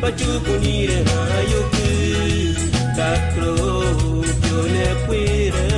bachukunire hayuki takro yo le